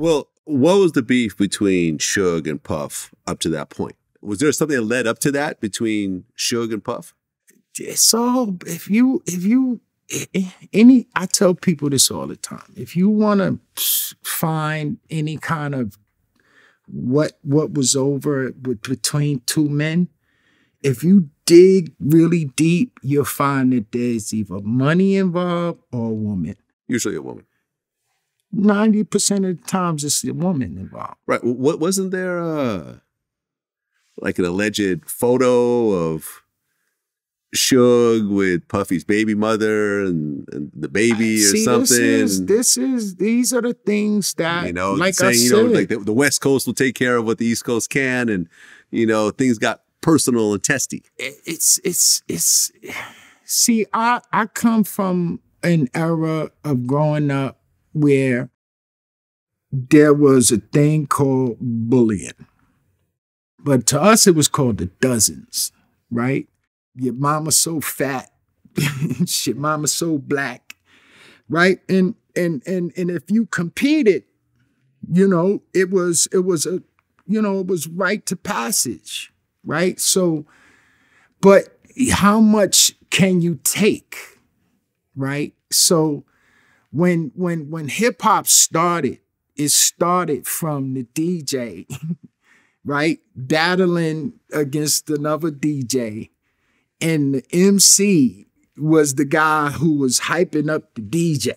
Well, what was the beef between Suge and Puff up to that point? Was there something that led up to that between Suge and Puff? All if you if you any I tell people this all the time. If you want to find any kind of what what was over with, between two men, if you dig really deep, you'll find that there's either money involved or a woman. Usually a woman. 90% of the times it's a woman involved. Right. What wasn't there uh like an alleged photo of Suge with Puffy's baby mother and, and the baby or See, something. This is, this is these are the things that you know, like saying, I you said, know, like the, the West Coast will take care of what the East Coast can, and you know, things got personal and testy. it's it's it's see, I I come from an era of growing up where there was a thing called bullying. But to us it was called the dozens, right? Your mama's so fat, shit, mama's so black, right? And and and and if you competed, you know, it was it was a you know, it was right to passage, rite? So, but how much can you take, right? So, when when when hip hop started, it started from the DJ, right, battling against another DJ, and the MC was the guy who was hyping up the DJ.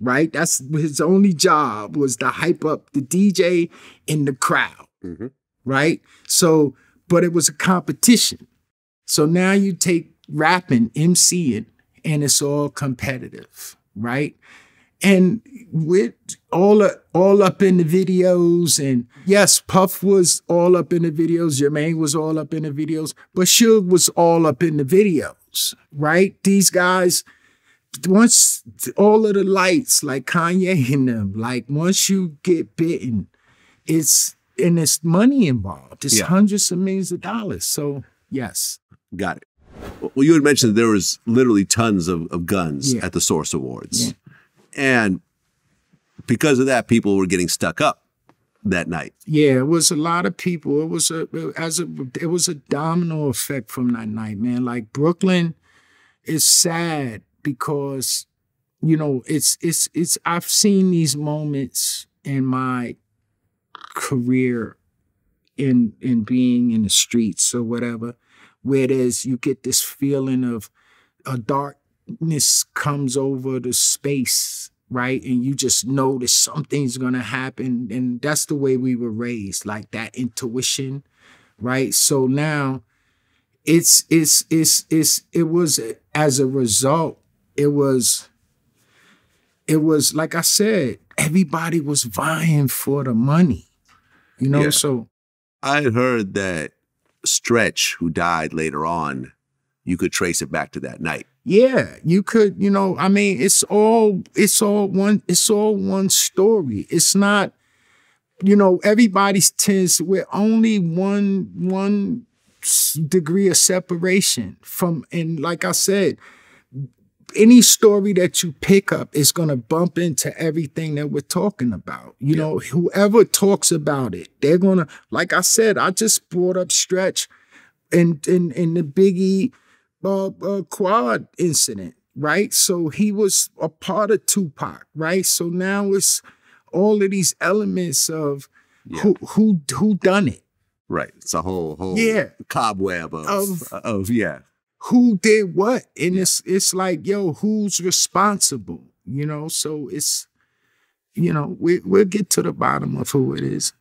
Right? That's his only job was to hype up the DJ in the crowd. Mm-hmm. Right? So, but it was a competition. So now you take rapping, MCing, and it's all competitive, right? And with all all up in the videos, and yes, Puff was all up in the videos, Jermaine was all up in the videos, but Suge was all up in the videos, right? These guys, once all of the lights, like Kanye and them, like once you get bitten, it's and it's money involved. It's Yeah. hundreds of millions of dollars. So yes. Got it. Well, you had mentioned there was literally tons of, of guns Yeah. at the Source Awards, Yeah. and because of that, people were getting stuck up that night. Yeah, it was a lot of people. It was a as a it was a domino effect from that night, man. Like Brooklyn is sad because you know it's it's it's I've seen these moments in my career in in being in the streets or whatever, where there's you get this feeling of a darkness comes over the space, right? And you just know that something's gonna happen. And that's the way we were raised, like that intuition, right? So now it's it's it's it's it was as a result, it was it was like I said, everybody was vying for the money. You know, Yeah. so I heard that Stretch, who died later on, you could trace it back to that night. Yeah, you could, you know, I mean, it's all it's all one it's all one story. It's not you know, everybody's tends we're only one one degree of separation from and like I said, any story that you pick up is going to bump into everything that we're talking about. You know, whoever talks about it, they're going to like I said, I just brought up Stretch in in in the Biggie uh, uh, quad incident, right? So he was a part of Tupac, right? So now it's all of these elements of who who who done it, Right. It's a whole whole Yeah. cobweb of Of- of, yeah. Who did what, and it's it's like yo, who's responsible? You know, so it's you know we we'll get to the bottom of who it is.